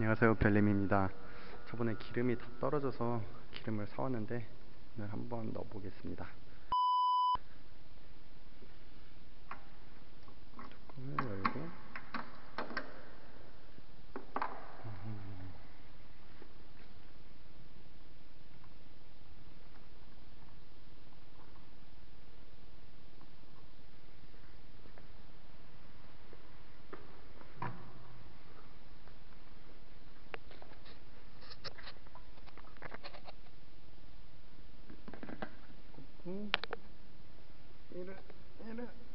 안녕하세요 별님입니다. 저번에 기름이 다 떨어져서 기름을 사왔는데 오늘 한번 넣어보겠습니다 이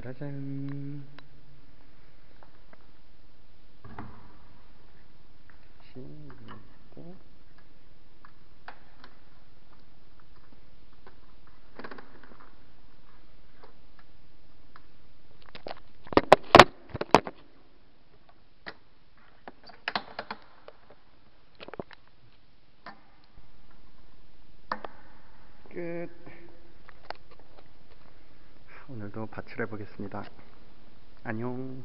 짜라잔. 신고 끝 오늘도 밭을 해보겠습니다. 안녕.